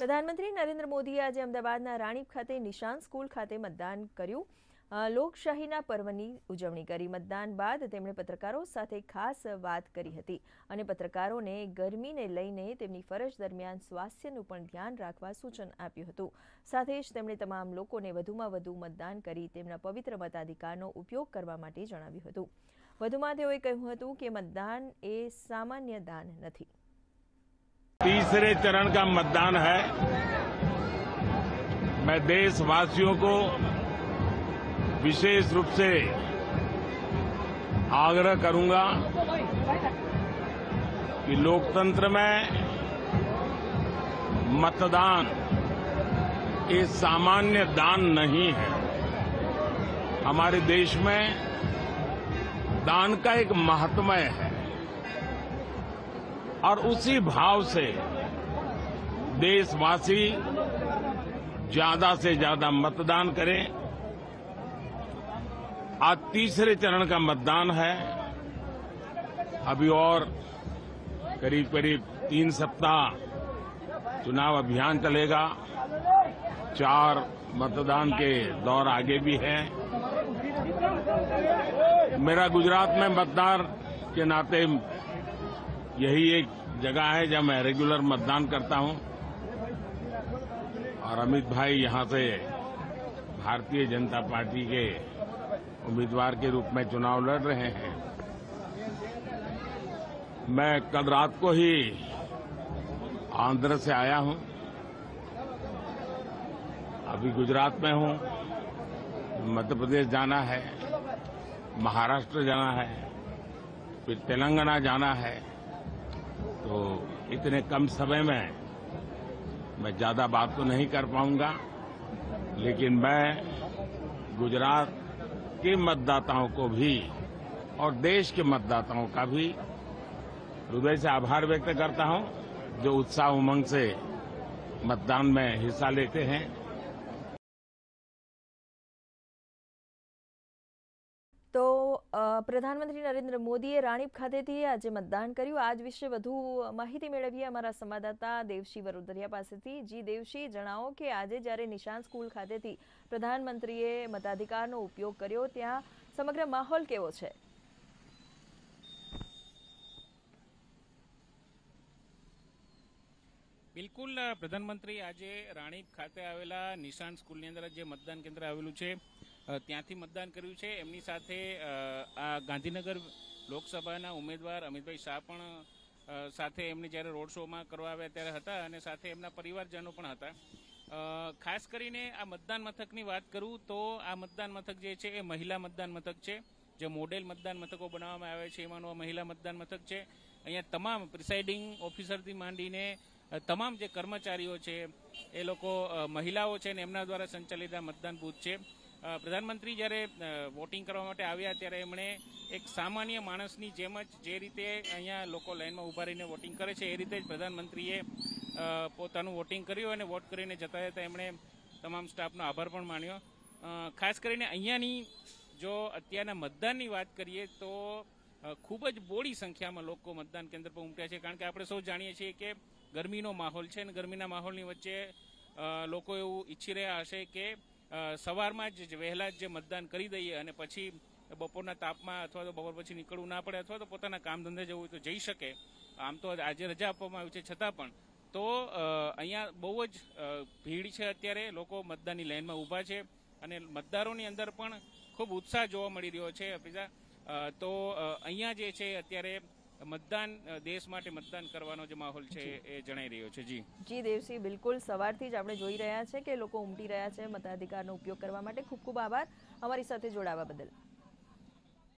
પ્રધાનમંત્રી નરેન્દ્ર મોદીએ આજે અમદાવાદના રાણીપ ખાતે નિશાન સ્કૂલ ખાતે મતદાન કર્યું. લોકશાહીના પર્વની ઉજવણી કરી. મતદાન બાદ તેમણે પત્રકારો સાથે ખાસ વાત કરી હતી અને પત્રકારોને ગરમીને લઈને તેમની ફરજ દરમિયાન સ્વાસ્થ્યનું પણ ધ્યાન રાખવા સૂચન આપ્યું હતું. સાથે જ તેમણે તમામ લોકોને વધુમાં વધુ મતદાન કરી તેમના પવિત્ર મતાધિકારનો ઉપયોગ કરવા માટે જણાવ્યું હતું. વધુમાં તેઓએ કહ્યું હતું કે મતદાન એ સામાન્ય દાન નથી. तीसरे चरण का मतदान है। मैं देशवासियों को विशेष रूप से आग्रह करूँगा कि लोकतंत्र में मतदान ये सामान्य दान नहीं है। हमारे देश में दान का एक महात्म्य है। और उसी भाव से देशवासी ज़्यादा से ज़्यादा मतदान करें। आज तीसरे चरण का मतदान है। अभी और करीब करीब तीन सप्ताह चुनाव अभियान चलेगा। चार मतदान के दौर आगे भी है। मेरा गुजरात में मतदान के नाते यही एक जगह है जहाँ मैं रेगुलर मतदान करता हूँ। और अमित भाई यहाँ से भारतीय जनता पार्टी के उम्मीदवार के रूप में चुनाव लड़ रहे हैं। मैं कल रात को ही आंध्र से आया हूँ। अभी गुजरात में हूँ। मध्य प्रदेश जाना है, महाराष्ट्र जाना है, फिर तेलंगाना जाना है। तो इतने कम समय में मैं ज़्यादा बात तो नहीं कर पाऊँगा, लेकिन मैं गुजरात के मतदाताओं को भी और देश के मतदाताओं का भी हृदय से आभार व्यक्त करता हूँ, जो उत्साह उमंग से मतदान में हिस्सा लेते हैं। તો પ્રધાનમંત્રી નરેન્દ્ર મોદીએ રાણીપ ખાતેથી આજે મતદાન કર્યું. આજ વિશે વધુ માહિતી મેળવીએ અમારા સંવાદદાતા દેવશી વરોદરિયા પાસેથી. જી દેવશી, જણાવો કે આજે જ્યારે નિશાન સ્કૂલ ખાતેથી પ્રધાનમંત્રીએ મતાધિકારનો ઉપયોગ કર્યો, ત્યાં સમગ્ર માહોલ કેવો છે? બિલકુલ પ્રધાનમંત્રી આજે રાણીપ ખાતે આવેલા નિશાન સ્કૂલની અંદર જે મતદાન કેન્દ્ર આવેલું છે ત્યાંથી મતદાન કર્યું છે. એમની સાથે આ ગાંધીનગર લોકસભાના ઉમેદવાર અમિતભાઈ શાહ પણ સાથે એમને જ્યારે રોડ શોમાં કરવા આવ્યા ત્યારે હતા અને સાથે એમના પરિવારજનો પણ હતા. ખાસ કરીને આ મતદાન મથકની વાત કરું તો આ મતદાન મથક જે છે એ મહિલા મતદાન મથક છે. જે મોડેલ મતદાન મથકો બનાવવામાં આવે છે, એમાંનું મહિલા મતદાન મથક છે. અહીંયા તમામ પ્રિસાઇડિંગ ઓફિસરથી માંડીને તમામ જે કર્મચારીઓ છે, એ લોકો મહિલાઓ છે ને એમના દ્વારા સંચાલિત આ મતદાન બૂથ છે. પ્રધાનમંત્રી જ્યારે વોટિંગ કરવા માટે આવ્યા ત્યારે એમણે એક સામાન્ય માણસની જેમ જ જે રીતે અહીંયા લોકો લાઇનમાં ઊભા રહીને વોટિંગ કરે છે, એ રીતે જ પ્રધાનમંત્રીએ પોતાનું વોટિંગ કર્યું અને વોટ કરીને જતા જતા એમણે તમામ સ્ટાફનો આભાર પણ માન્યો. ખાસ કરીને અહીંયાની જો અત્યારના મતદાનની વાત કરીએ તો ખૂબ જ બોડી સંખ્યામાં લોકો મતદાન કેન્દ્ર પર ઉમટ્યા છે. કારણ કે આપણે સૌ જાણીએ છીએ કે ગરમીનો માહોલ છે અને ગરમીના માહોલની વચ્ચે લોકો એવું ઈચ્છી રહ્યા હશે કે સવારમાં જ વહેલા જ મતદાન કરી દઈએ અને પછી બપોરના તાપમાં અથવા તો બપોર પછી નીકળવું ના પડે અથવા તો પોતાના કામ ધંધે જવું હોય તો જઈ શકે. આમ તો આજે રજા આપવામાં આવી છે. છતાં પણ તો અહીંયા બહુ જ ભીડ છે અત્યારે. લોકો મતદાનની લાઇનમાં ઊભા છે અને મતદારોની અંદર પણ ખૂબ ઉત્સાહ જોવા મળી રહ્યો છે. તો અહીંયા જે છે અત્યારે મતદાન દેશ માટે મતદાન કરવાનો જે માહોલ છે એ જણાઈ રહ્યો છે. જી. જી દેવસિંહ બિલકુલ સવારથી જ આપણે જોઈ રહ્યા છે કે લોકો ઉમટી રહ્યા છે મતાધિકારનો ઉપયોગ કરવા માટે. ખૂબ ખૂબ આભાર અમારી સાથે જોડાવા બદલ.